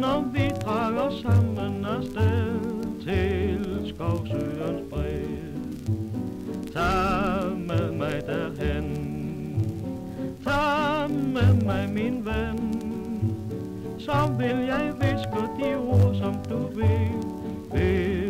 når vi drager sammen afsted til skovsøens bred. Tag med mig derhen, tag med mig min ven, så vil jeg viske de ord, som du vil, vil.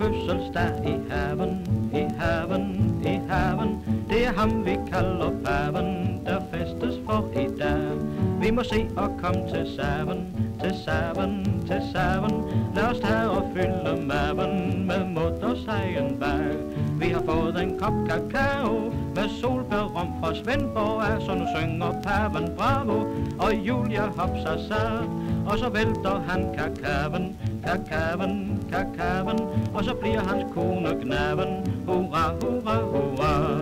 Fødselsdag i haven, i haven, i haven. Det er ham vi kalder paven, der festes for i dag. Vi må se og komme til saven, til saven, til saven. Lad os tage og fylde maven med motorsejen bag. Vi har fået en kop kakao med solbærrom fra Svendborg af, så nu synger paven bravo. Og Julia hopser sad, og så vælter han kakaven, kakaven, kakaven, og så bliver hans kone gnaven. Hurra, hurra, hurra.